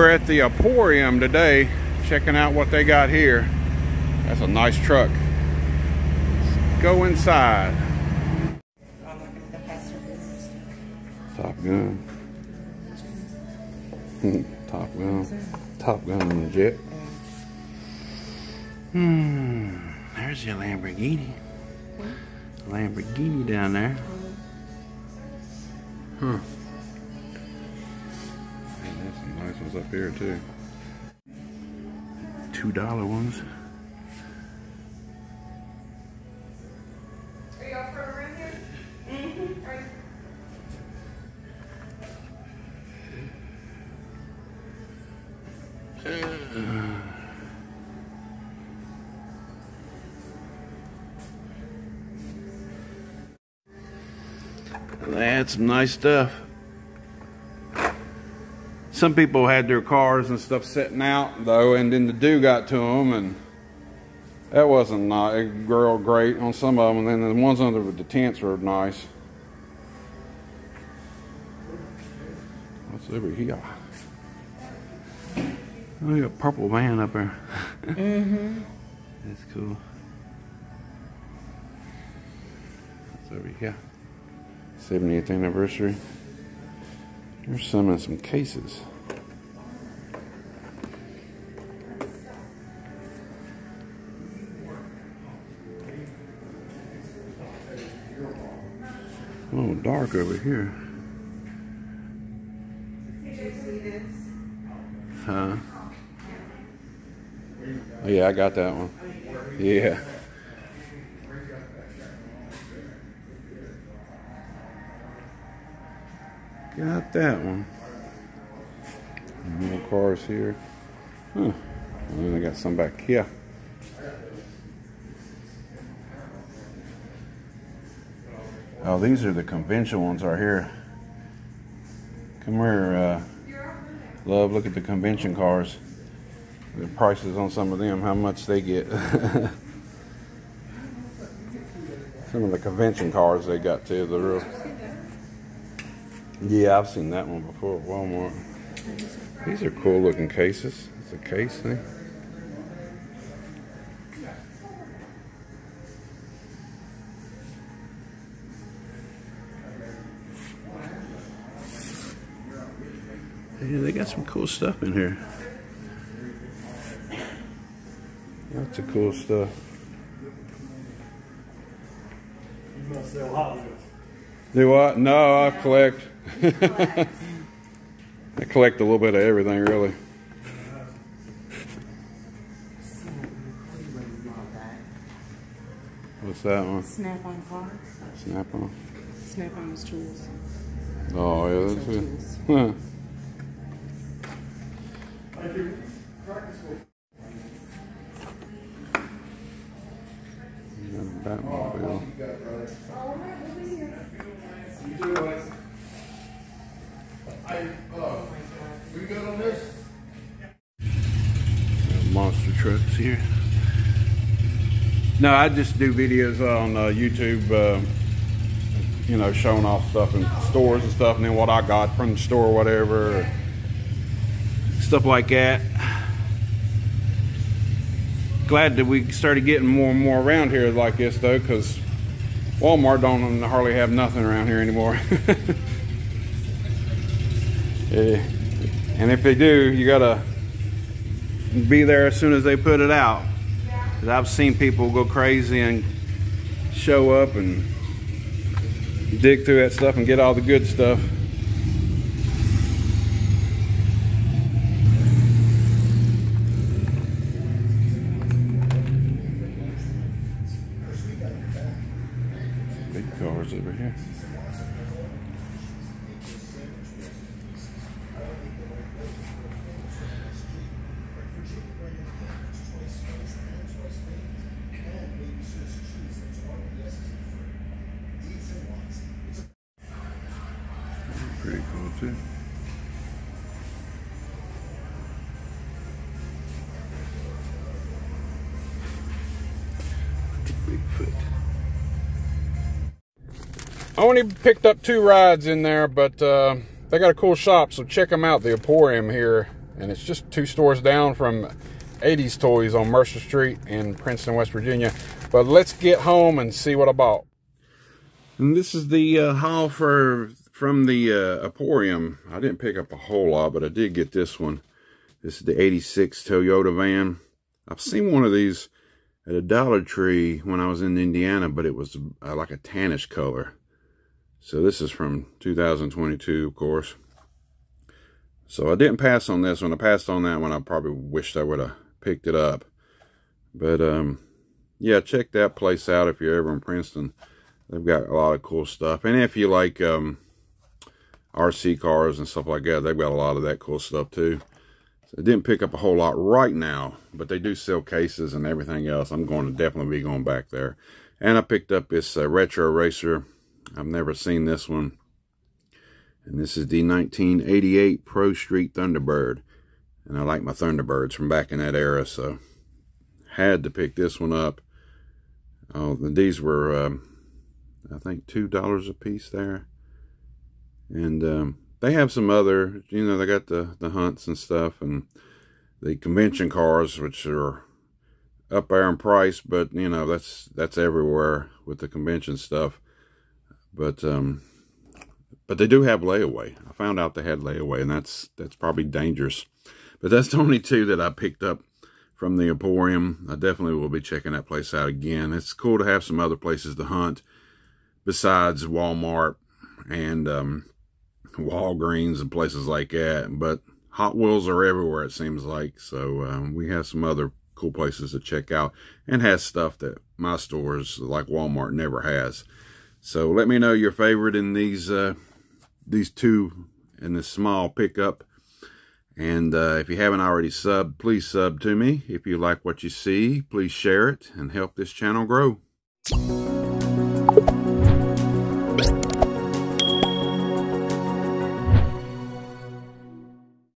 We're at the Emporium today, checking out what they got here. That's a nice truck. Let's go inside. Top Gun. Top Gun. Top Gun on the jet. Hmm. There's your Lamborghini. Lamborghini down there. Huh. Hey, there's some nice ones up here too. Two dollar ones. Are y'all from around here? Mm-hmm. Are you? That's some nice stuff. Some people had their cars and stuff sitting out though, and then the dew got to them, and that wasn't nice. It grew great on some of them, and then the ones under the tents were nice. What's over here? Oh, you got a purple van up there. Mm-hmm. That's cool. What's over here? 70th anniversary. There's some in some cases. Oh, dark over here. Huh? Oh, yeah, I got that one. Yeah. Got that one. More cars here. Huh. And then I got some back here. Oh, these are the convention ones right here. Come here, uh, love. Look at the convention cars. The prices on some of them, how much they get. some of the convention cars they got too. The real. Yeah, I've seen that one before at Walmart. These are cool looking cases. It's a case thing. Yeah, they got some cool stuff in here. Lots of cool stuff. You must sell Hot Wheels. Do what? No, I collect. I collect a little bit of everything, really. What's that one? Snap on car. Snap on. Snap on his tools. Oh, yeah, that's it. Huh. Thank you. Practice with. You got a Batmobile. Monster trucks here. No, I just do videos on uh, YouTube, uh, you know, showing off stuff in stores and stuff, and then what I got from the store, or whatever, stuff like that. Glad that we started getting more and more around here like this, though, because Walmart don't hardly have nothing around here anymore. Yeah. And if they do, you gotta be there as soon as they put it out. 'Cause I've seen people go crazy and show up and dig through that stuff and get all the good stuff. Too. I only picked up two rides in there, but uh, they got a cool shop, so check them out. The Emporium here and it's just two stores down from 80s Toys on Mercer Street in Princeton, West Virginia. But let's get home and see what I bought. And this is the uh, haul for from the uh. I didn't pick up a whole lot, but I did get this one. This is the 86 Toyota van. I've seen one of these at a Dollar Tree when I was in Indiana, but it was uh, like a tannish color. So this is from 2022, of course. So I didn't pass on this one. I passed on that one. I probably wished I would have picked it up. But, um, yeah, check that place out if you're ever in Princeton. They've got a lot of cool stuff. And if you like um, RC cars and stuff like that, they've got a lot of that cool stuff too. So I didn't pick up a whole lot right now, but they do sell cases and everything else. I'm going to definitely be going back there. And I picked up this uh, Retro Racer. I've never seen this one. And this is the 1988 Pro Street Thunderbird. And I like my Thunderbirds from back in that era, so had to pick this one up. Oh, these were um, I think $2 a piece there. And um, they have some other, you know, they got the, the hunts and stuff and the convention cars, which are up there in price, but, you know, that's that's everywhere with the convention stuff. But, um, but they do have layaway. I found out they had layaway, and that's that's probably dangerous. But that's the only two that I picked up from the Emporium. I definitely will be checking that place out again. It's cool to have some other places to hunt besides Walmart and um, Walgreens and places like that. But Hot Wheels are everywhere, it seems like. So um, we have some other cool places to check out and has stuff that my stores like Walmart never has. So let me know your favorite in these uh, these two in this small pickup. And uh, if you haven't already subbed, please sub to me. If you like what you see, please share it and help this channel grow.